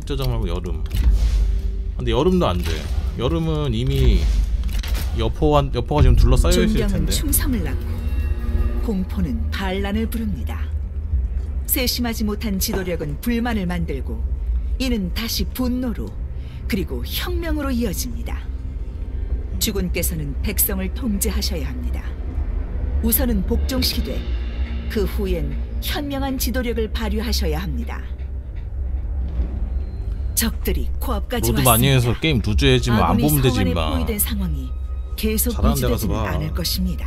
뜨뜨뜨 말고 여름 근데 여름도 안돼 여름은 이미 여포와, 여포가 지금 둘러싸여 있을 존경은 텐데 충성을 낳고 공포는 반란을 부릅니다. 세심하지 못한 지도력은 불만을 만들고 이는 다시 분노로 그리고 혁명으로 이어집니다. 주군께서는 백성을 통제하셔야 합니다. 우선은 복종시키되 그 후엔 현명한 지도력을 발휘하셔야 합니다. 적들이 코앞까지 load. 많이 해서 게임 루즈해지면 안 보면 되지 포위된 상황이 계속 유지되지는 봐. 않을 것입니다.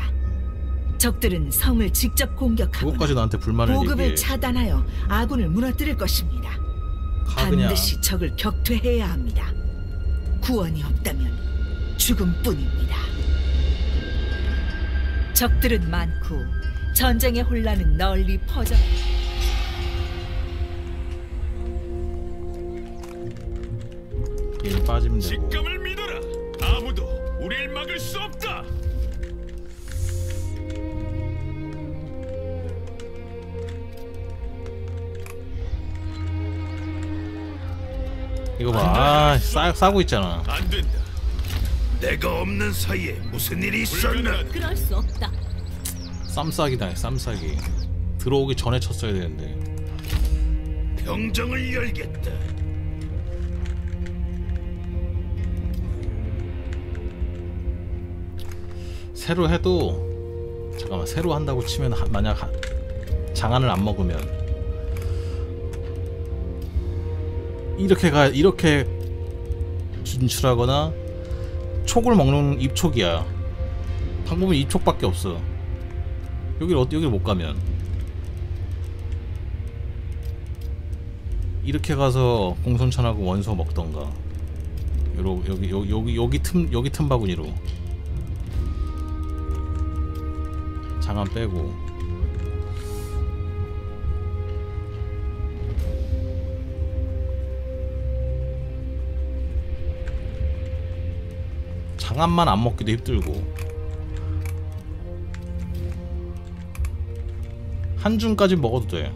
적들은 성을 직접 공격하고 그것까지 나한테 불만을 보급을 얘기해 차단하여 아군을 무너뜨릴 것입니다. 반드시 적을 격퇴해야 합니다. 구원이 없다면 죽음뿐입니다. 적들은 많고 전쟁의 혼란은 널리 퍼져 게임 빠지면 되고 직감을 믿어라. 아무도 우릴 막을 수 없다. 이거 봐 아, 싸, 싸고 있잖아 안 된다. 내가 없는 사이에 무슨 일이 있었나? 그럴 수 없다. 쌈싸기 당해 쌈싸기 들어오기 전에 쳤어야 되는데 병정을 열겠다. 새로 해도 잠깐만 새로 한다고 치면 하- 만약 하- 장안을 안 먹으면. 이렇게 가 이렇게 진출하거나 촉을 먹는 입촉이야. 방법은 입촉밖에 없어. 여기를 어 여기를 못 가면. 이렇게 가서 공손천하고 원소 먹던가. 요러, 여기 여기 여기 여기 틈 여기 틈바구니로 장안 빼고. 장안만 안 먹기도 힘들고. 한 줌까지 먹어도 돼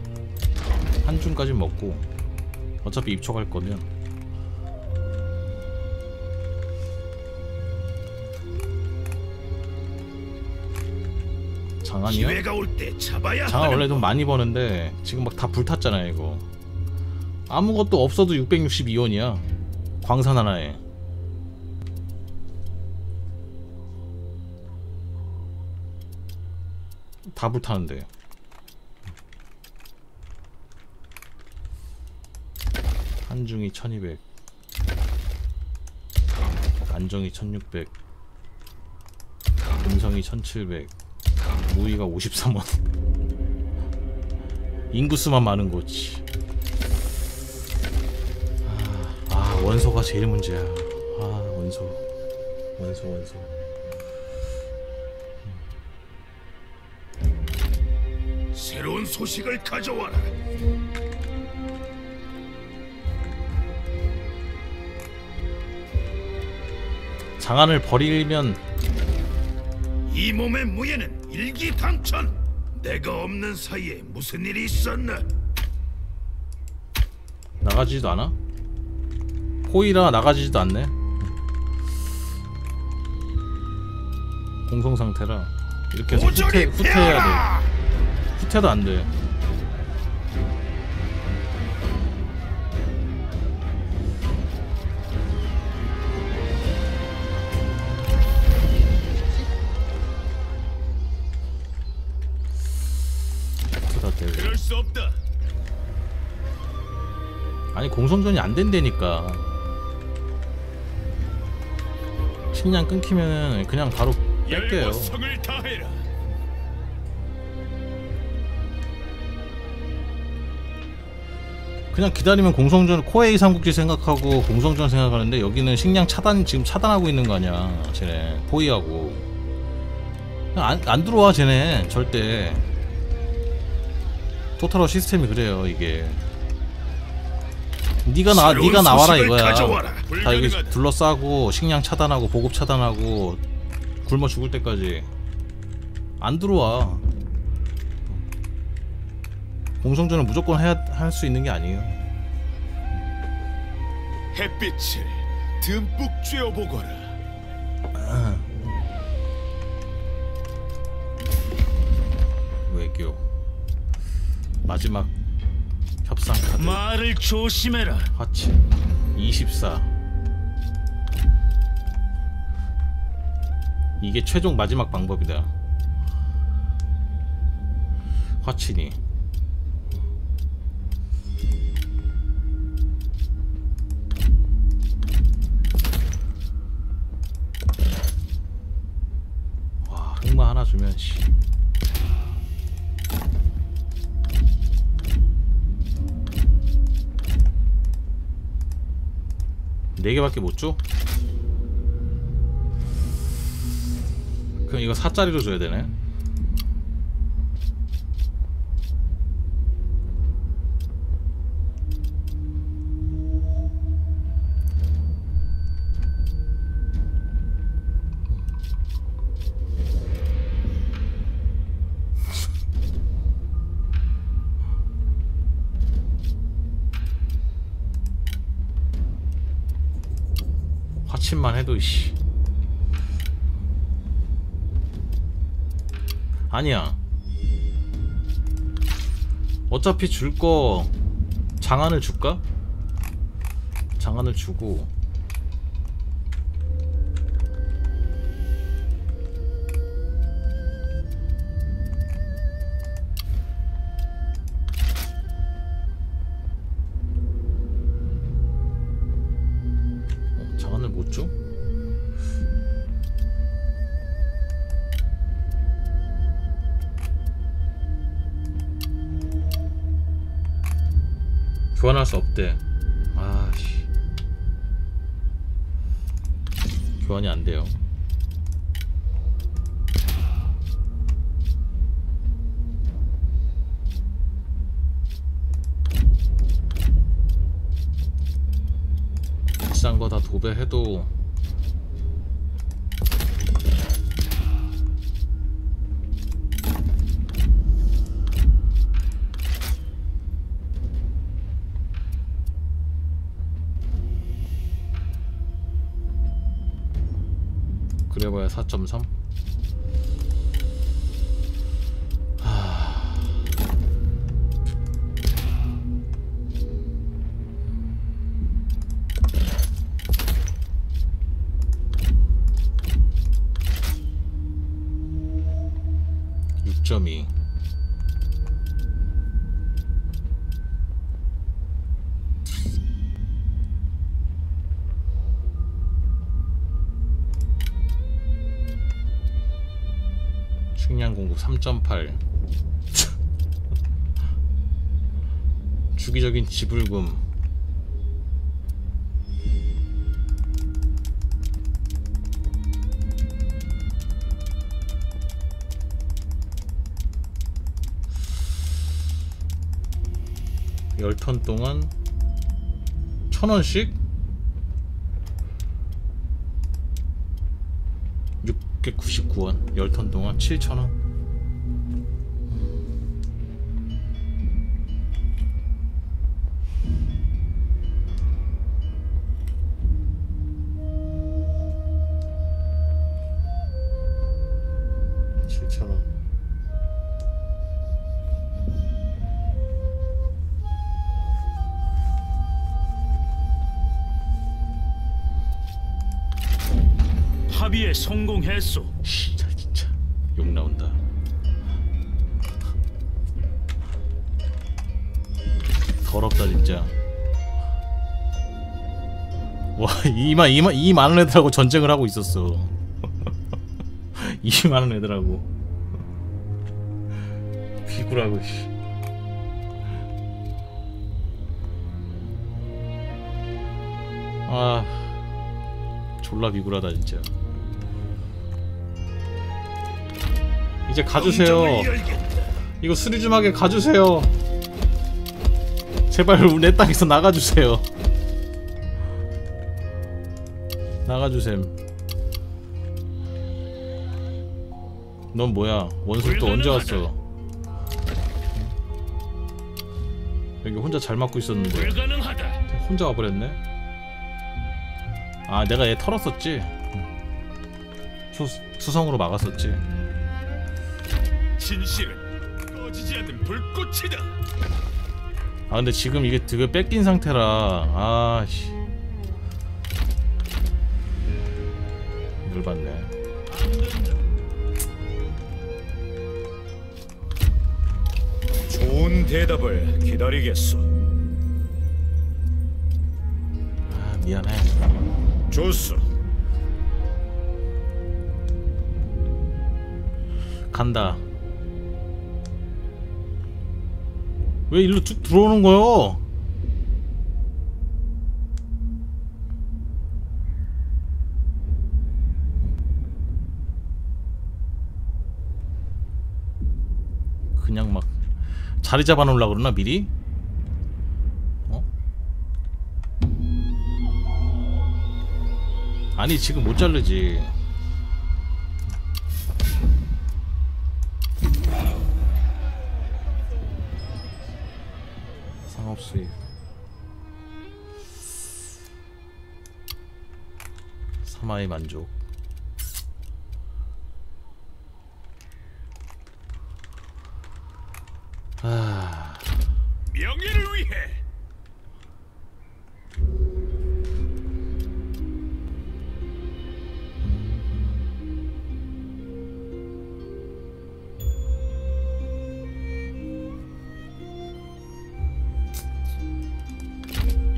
한 줌까지 먹고. 어차피 입촉할 거면 장안이요? 기회가 올때 잡아야 장아 원래 돈 많이 버는데 지금 막 다 불탔잖아요 이거. 아무것도 없어도 662원이야 광산 하나에. 다 불타는데. 한중이 1200 안정이 1600 음성이 1700 무이가 53원. 인구수만 많은 거지 아, 아 원소가 제일 문제야. 아 원소. 원소 원소. 새로운 소식을 가져와라. 장안을 버리면 이 몸의 무예는 일기당천. 내가 없는 사이에 무슨 일이 있었나? 나가지도 않아? 포이라 나가지도 않네 공성 상태라 이렇게 해서 후퇴, 후퇴해야! 돼 후퇴도 안돼 그럴 수 없다. 아니 공성전이 안 된다니까. 식량 끊기면은 그냥 바로 뺄게요. 열과 성을 다해라. 그냥 기다리면 공성전 코에이 삼국지 생각하고 공성전 생각하는데 여기는 식량 차단 지금 차단하고 있는 거 아니야 쟤네. 포위하고. 안, 안 들어와 쟤네. 절대 토탈워 시스템이 그래요 이게 네가 나 네가 나와라 이거야 가져와라. 다 여기 불가능하다. 둘러싸고 식량 차단하고 보급 차단하고 굶어 죽을 때까지 안 들어와 공성전은 무조건 해야 할 수 있는 게 아니에요 햇빛을 듬뿍 쬐어 보거라. 외교 마지막 협상 카드. 말을 조심해라. 화치. 24 이게 최종 마지막 방법이다. 화친이 와 흑마 하나 주면 씨 네 개밖에 못 줘? 그럼 이거 4짜리로 줘야 되네. 화침만 해도 씨. 아니야. 어차피 줄 거 장안을 줄까? 장안을 주고 교환할 수 없대. 아씨. 교환이 안 돼요. 비싼 거 다 도배해도 그래봐야 4.3? 지불금. 열턴 동안 천 원씩 699원. 10턴 동안 7,000원 합의에 성공했소. 진짜 진짜 욕 나온다. 더럽다 진짜. 와 이만 이만 이 많은 애들하고 전쟁을 하고 있었어. 이 많은 애들하고 비굴하고 씨. 아 졸라 비굴하다 진짜. 이제 가주세요. 이거 수리 좀 하게 가주세요. 제발 내 땅에서 나가주세요. 나가주셈. 넌 뭐야? 원술 또 언제 왔어? 여기 혼자 잘 맞고 있었는데. 혼자 와버렸네. 아 내가 얘 털었었지 수, 수성으로 막았었지 진실은 꺼지지 않는 불꽃이다. 아 근데 지금 이게 되게 뺏긴 상태라 아씨 열받네. 좋은 대답을 기다리겠소. 아 미안해 좋소. 간다 왜 일로 쭉 들어오는 거요 그냥 막 자리 잡아 놓으려고 그러나 미리? 어? 아니 지금 못 자르지 수입 사마의 만족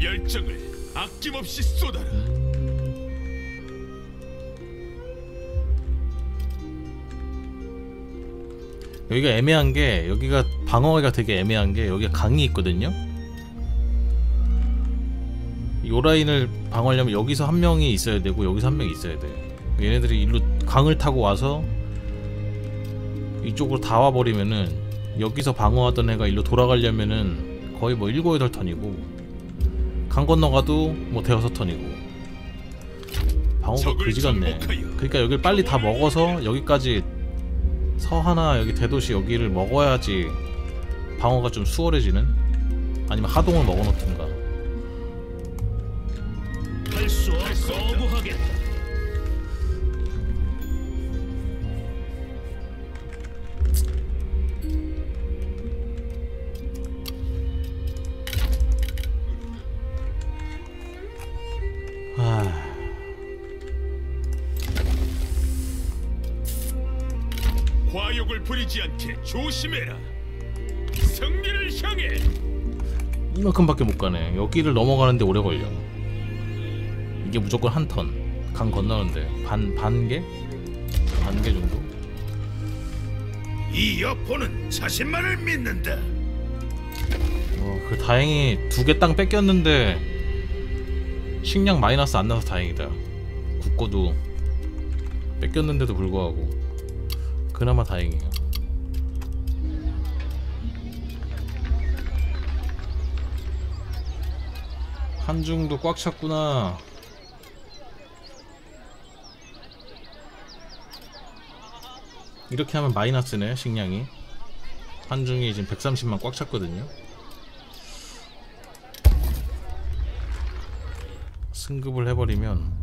열정을 아낌없이 쏟아라. 여기가 애매한 게 여기가 방어하기가 되게 애매한 게 여기가 강이 있거든요. 요 라인을 방어하려면 여기서 한 명이 있어야 되고 여기서 한 명이 있어야 돼. 얘네들이 일로 강을 타고 와서 이쪽으로 다 와버리면은 여기서 방어하던 애가 일로 돌아가려면은 거의 뭐 일곱 여덟 턴이고 강 건너가도 뭐 대여섯 턴이고. 방어가 그지 같네. 그러니까 여기를 빨리 다 먹어서 여기까지 서하나 여기 대도시 여기를 먹어야지 방어가 좀 수월해지는? 아니면 하동을 먹어놓든가 과욕을 부리지 않게 조심해라. 승리를 향해. 이만큼밖에 못 가네. 여기를 넘어가는데 오래 걸려. 이게 무조건 한 턴. 강 건너는데. 반 반 개? 반 개 정도? 이 여포는 자신만을 믿는다. 어, 그 다행히 두 개 땅 뺏겼는데 식량 마이너스 안 나서 다행이다. 국고도 뺏겼는데도 불구하고 그나마 다행이에요. 한중도 꽉 찼구나. 이렇게 하면 마이너스네 식량이. 한중이 지금 130만 꽉 찼거든요. 승급을 해버리면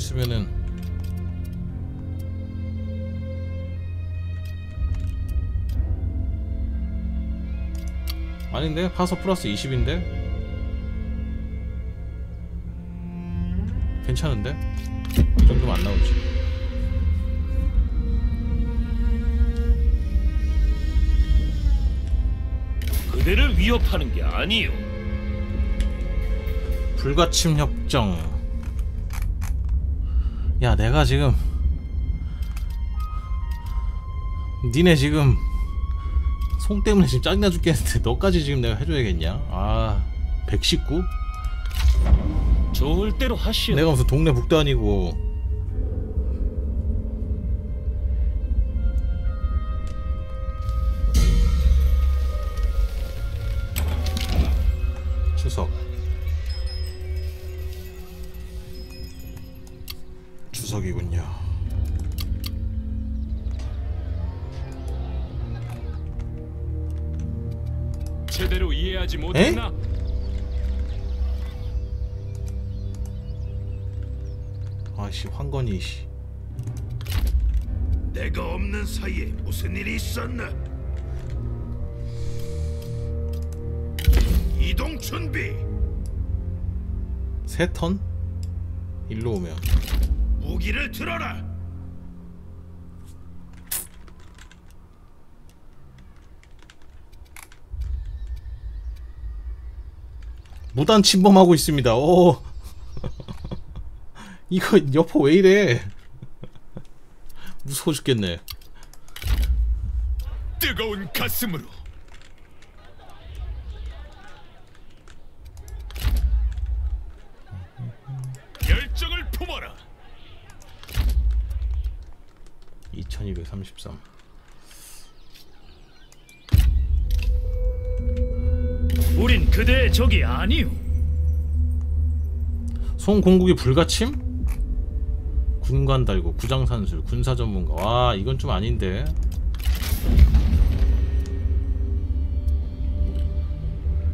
있으면은 아닌데 파서 플러스 20인데 괜찮은데 이 정도면 안 나오지 그대를 위협하는 게 아니요. 불가침 협정. 야, 내가 지금 니네 지금 송 때문에 지금 짜증나 죽겠는데 너까지 지금 내가 해줘야겠냐? 아, 119? 좋을 대로 하시오. 내가 무슨 동네 북도 아니고 못했나? 아씨 황건이 씨 내가 없는 사이에 무슨 일이 있었나? 이동 준비. 세 턴? 일로 오면 무기를 들어라. 무단 침범하고 있습니다. 오. 이거 여포 왜 이래? 무서워 죽겠네. 뜨거운 가슴으로 적이 아니오. 송공국이 불가침? 군관 달고 구장산술 군사 전문가. 와 이건 좀 아닌데.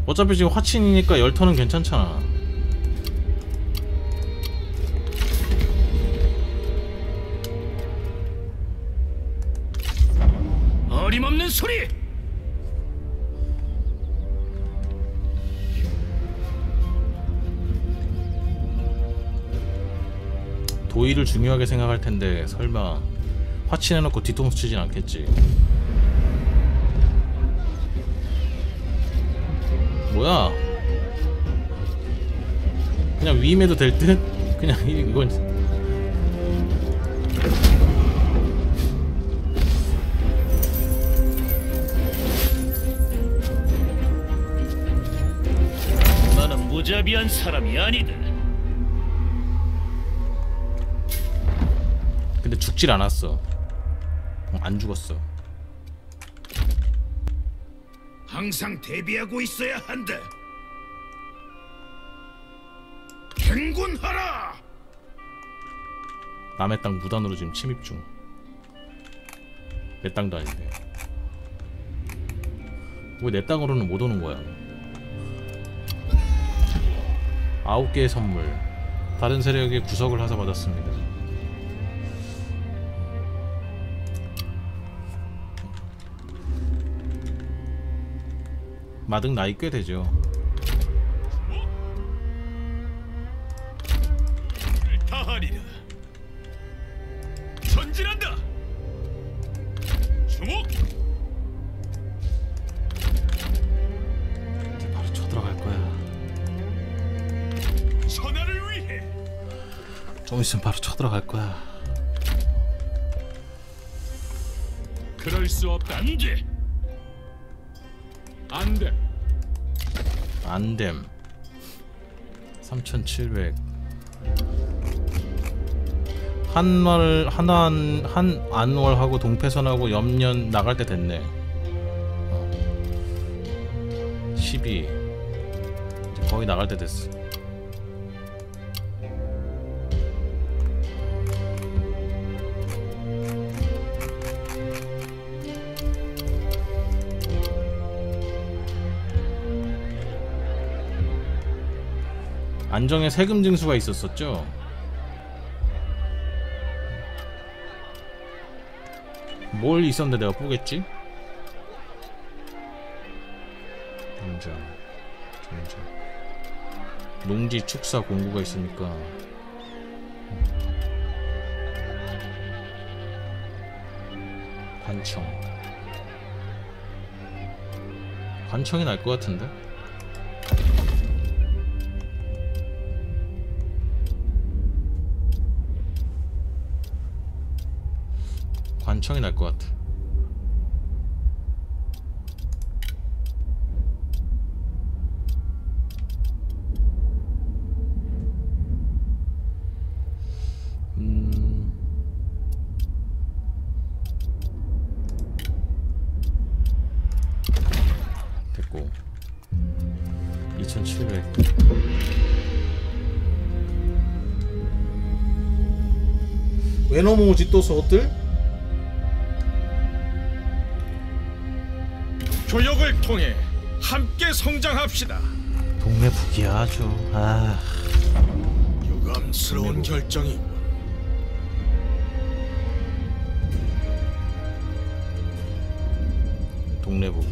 어차피 지금 화친이니까 열턴은 괜찮잖아. 어림없는 소리! 도의를 중요하게 생각할 텐데 설마 화친해놓고 뒤통수 치진 않겠지. 뭐야? 그냥 위임해도 될 듯? 그냥 이- 이건 나는 무자비한 사람이 아니다. 죽질 않았어. 어, 안 죽었어. 항상 대비하고 있어야 한다. 행군하라. 남의 땅 무단으로 지금 침입 중. 내 땅도 아닌데. 왜 내 땅으로는 못 오는 거야? 아홉 개의 선물. 다른 세력의 구석을 하사 받았습니다. 마등 나이 꽤 되죠. 다하리라. 전진한다. 주목. 이제 바로 쳐들어갈 거야. 천하를 위해 좀 있으면 바로 쳐들어갈 거야. 그럴 수 없다. 안 돼! 안 돼. 안됨. 3700 한월 한안 한 안월하고 동패선하고 염년 나갈 때 됐네. 어. 12 이제 거의 나갈 때 됐어 안정에 세금 징수가 있었었죠. 뭘 있었는데 내가 보겠지? 인정, 인정. 농지 축사 공구가 있으니까. 관청. 관청이 날 것 같은데? 요청이 날 것 같아. 음. 외노무지? 또 소들? 교역을 통해 함께 성장합시다. 동네 북이야 아주 아 유감스러운 결정이 동네 북.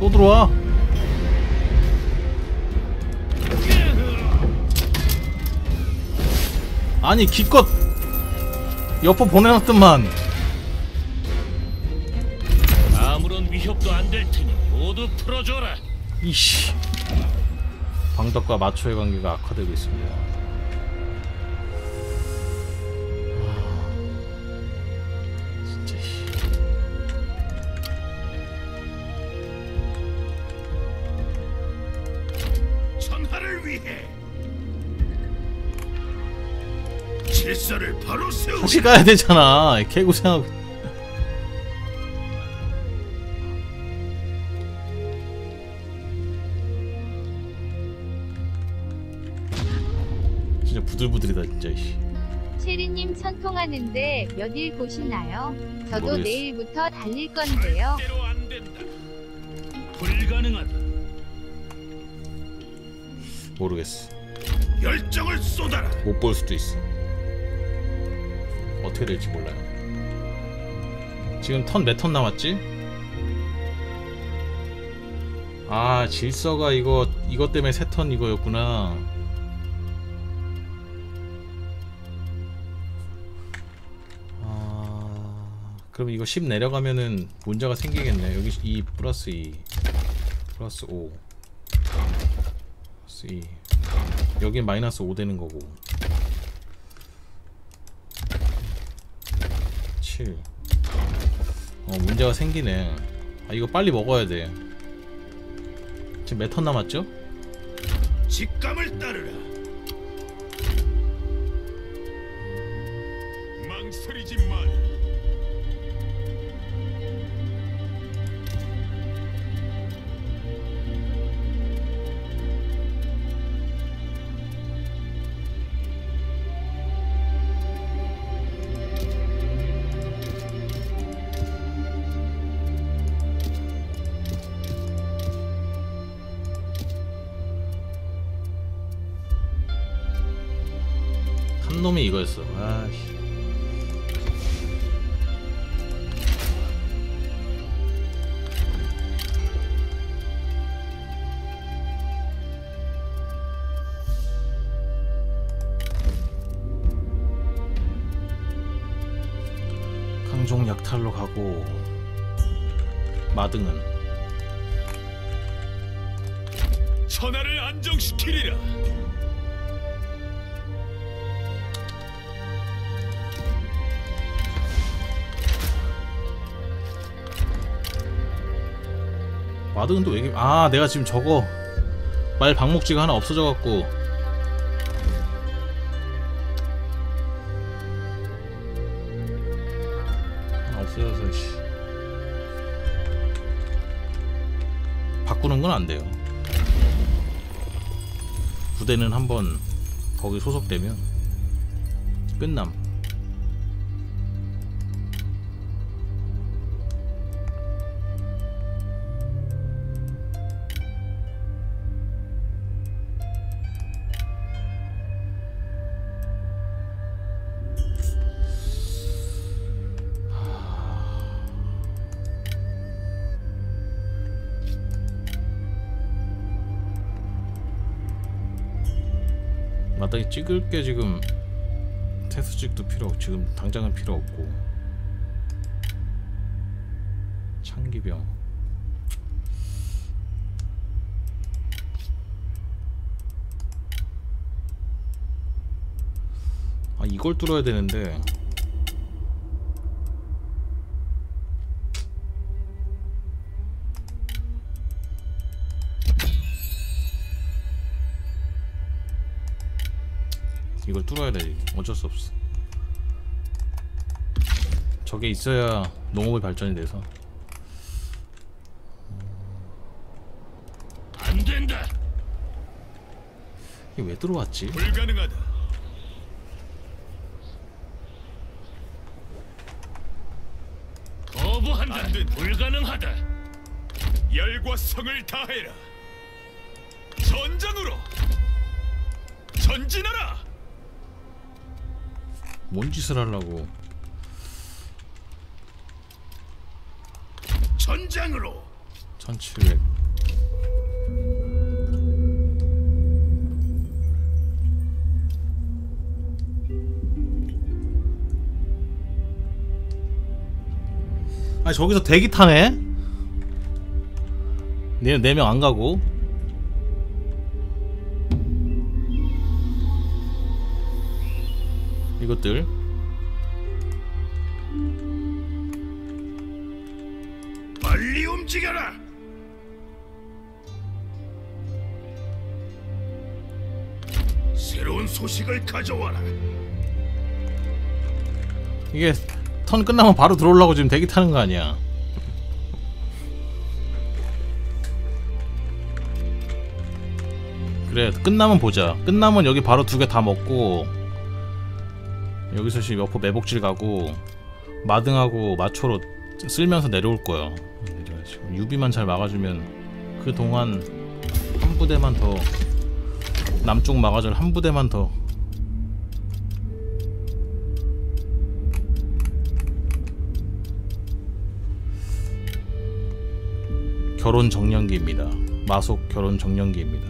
또 들어와. 아니 기껏 옆으로 보내놨더만 모두 풀어줘라. 이씨 방덕과 마초의 관계가 악화되고 있습니다. 아, 진짜 씨. 천하를 위해 질서를 바로 세우. 다시 가야 되잖아. 개고생하고. 부들부들이다 진짜. 씨. 체리님 천통하는데 몇 일 보시나요? 저도 모르겠어. 내일부터 달릴 건데요. 대로 안 된다. 불가능하다. 모르겠어. 열정을 쏟아라. 못 볼 수도 있어. 어떻게 될지 몰라요. 지금 턴 몇 턴 남았지? 아 질서가 이거 이것 때문에 세 턴 이거였구나. 그럼 이거 10 내려가면은 문제가 생기겠네. 여기 2 플러스 2 플러스 5 플러스 2 여기 마이너스 5 되는 거고 7 어, 문제가 생기네 아 이거 빨리 먹어야 돼 지금 몇 턴 남았죠? 직감을 따르라. 망설이지 말. 마등은 천하를 안정시키리라. 마등은 또 왜 아 내가 지금 저거 말 방목지가 하나 없어져 갖고 안 돼요. 부대는 한번 거기 소속되면 끝남 마땅히 찍을 게 지금 태수직도 필요 없고 지금 당장은 필요 없고. 창기병. 아 이걸 뚫어야 되는데 이걸 뚫어야 돼 어쩔 수 없어 저게 있어야 농업의 발전이 돼서 안 된다. 이게 왜 들어왔지? 불가능하다. 거부한다. 안 불가능하다. 열과 성을 다해라. 전장으로 전진하라. 뭔 짓을 하려고. 전장으로. 1700 아니 저기서 대기 타네? 네, 네명 안 가고 이것들 빨리 움직여라. 새로운 소식을 가져와라. 이게 턴 끝나면 바로 들어오려고 지금 대기 타는 거 아니야 그래 끝나면 보자 끝나면 여기 바로 두 개 다 먹고 여기서 지금 여포 매복질 가고 마등하고 마초로 쓸면서 내려올 거야 내려야지. 유비만 잘 막아주면 그 동안 한 부대만 더 남쪽 막아줄 한 부대만 더 결혼 정년기입니다. 마속 결혼 정년기입니다.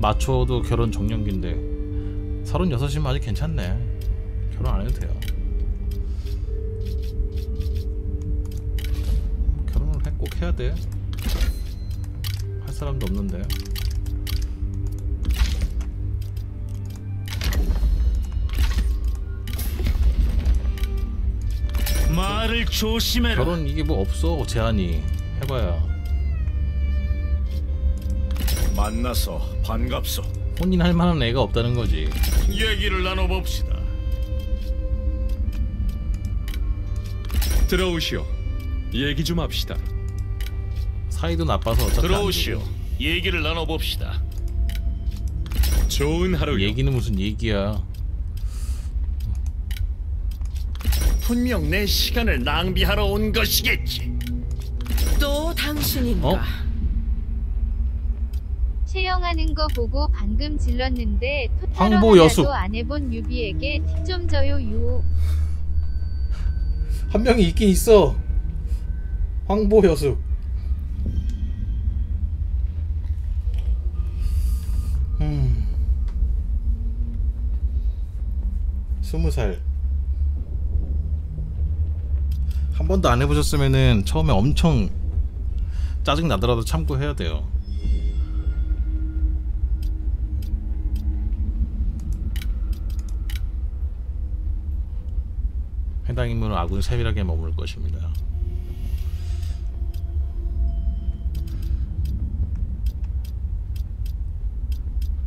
마초도 결혼 정년기인데 36이면 아직 괜찮네. 결혼 안 해도 돼요. 결혼을 해- 꼭 해야 돼. 할 사람도 없는데. 말을 조심해라. 결혼 이게 뭐 없어 제한이 해봐야 만나서 반갑소. 혼인할 만한 애가 없다는 거지. 얘기를 나눠봅시다. 들어오시오. 얘기 좀 합시다. 사이도 나빠서 어차피 안 들어오시오. 얘기를 나눠봅시다. 좋은 하루. 얘기는 무슨 얘기야. 분명 내 시간을 낭비하러 온 것이겠지. 또 당신인가? 어? 채영하는 거 보고 방금 질렀는데 황보 여수. 하나도 안 해본 유비에게 팁 좀 줘요 유. 한 명이 있긴 있어. 황보 여수. 음. 스무 살. 한 번도 안 해보셨으면은 처음에 엄청 짜증 나더라도 참고 해야 돼요. 해당 인물은 아군 세밀하게 머물 것입니다.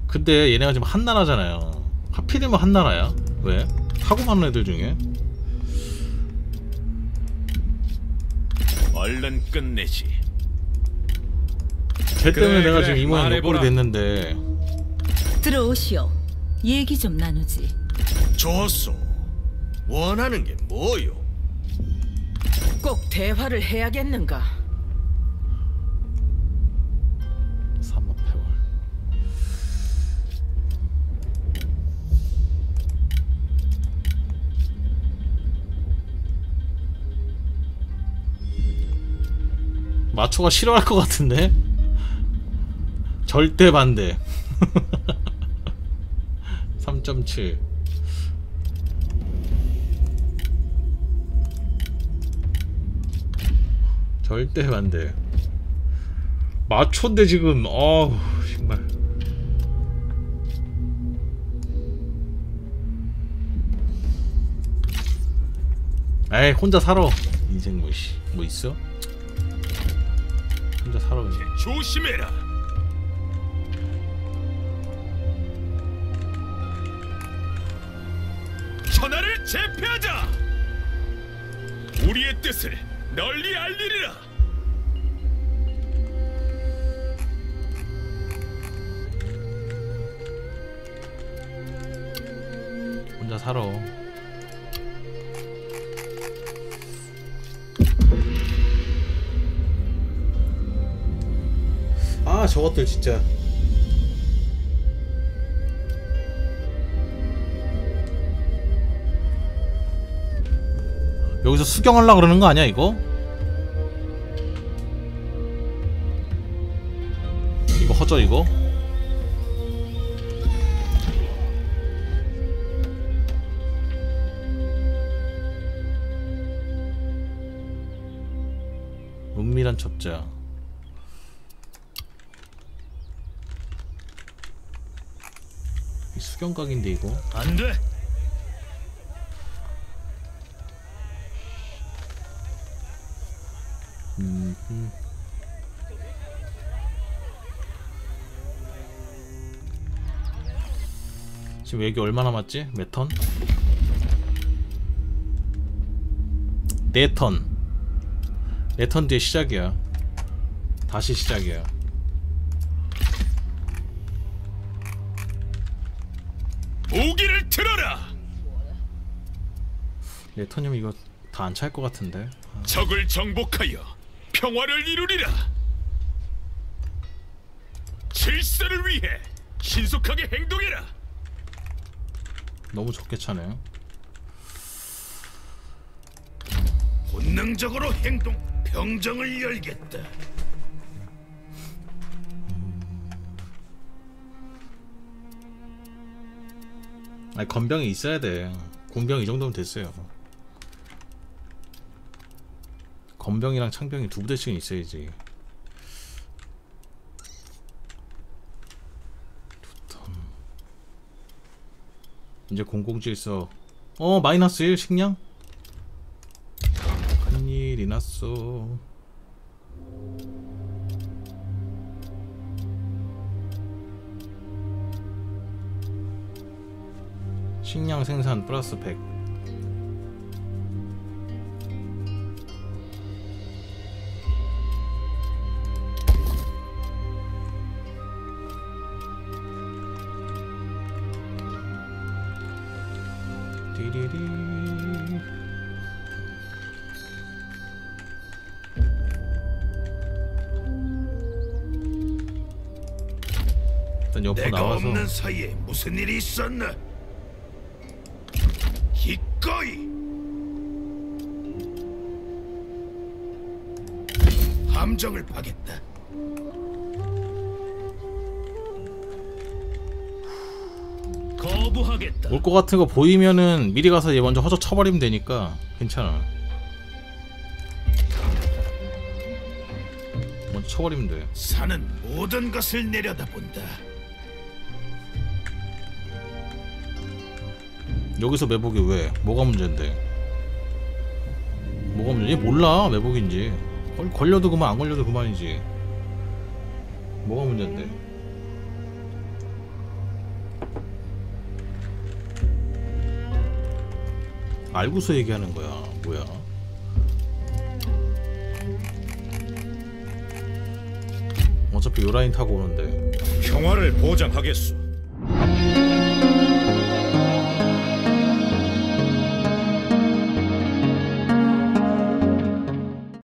근데 얘네가 지금 한나라잖아요. 하필이면 한나라야? 왜? 하고 많은 애들 중에? 얼른 끝내지. 걔 때문에 그래, 내가 그래. 지금 이 모양 말해보라. 옆골이 됐는데 들어오시오. 얘기 좀 나누지. 좋소. 원하는 게 뭐요? 꼭 대화를 해야겠는가? 삼합회월 마초가 싫어할 것 같은데? 절대 반대 3.7 절대 반대 마초인데 지금 어우 정말 에이 혼자 살아 인생 뭐 씨 뭐 있어? 혼자 살아 그냥 조심해라. 천하를 제패하자. 우리의 뜻을 널리 알리리라. 혼자 살아. 아 저것들 진짜 여기서 수경하려 그러는 거 아니야 이거? 허져 이거? 은밀한 첩자 이 수경각인데 이거 안 돼. 음, 음. 지금 얘기 얼마 남았지? 몇 턴? 네 턴. 네턴 뒤에 시작이야. 다시 시작이야. 무기를 들어라. 네 턴이면 이거 다 안 찰 것 같은데. 적을 정복하여 평화를 이루리라. 질서를 위해 신속하게 행동해라. 너무 적게 차네요. 본능적으로 행동 병정을 열겠다. 아니 건병이 있어야 돼. 공병 이 정도면 됐어요. 건병이랑 창병이 두 부대씩은 있어야지. 이제 공공질서. 어 마이너스 1 식량? 큰일이 났어. 식량 생산 플러스 100 없는 사이에 무슨 일이 있었나? 기꺼이 함정을 파겠다. 거부하겠다. 올 것 같은 거 보이면은 미리 가서 얘 먼저 허저 쳐버리면 되니까 괜찮아. 먼저 쳐버리면 돼. 산은 모든 것을 내려다본다. 여기서 매복이 왜? 뭐가 문제인데? 뭐가 문제? 얘 몰라 매복인지. 걸, 걸려도 그만 안 걸려도 그만이지. 뭐가 문제인데? 알고서 얘기하는 거야. 뭐야? 어차피 요 라인 타고 오는데. 평화를 보장하겠소.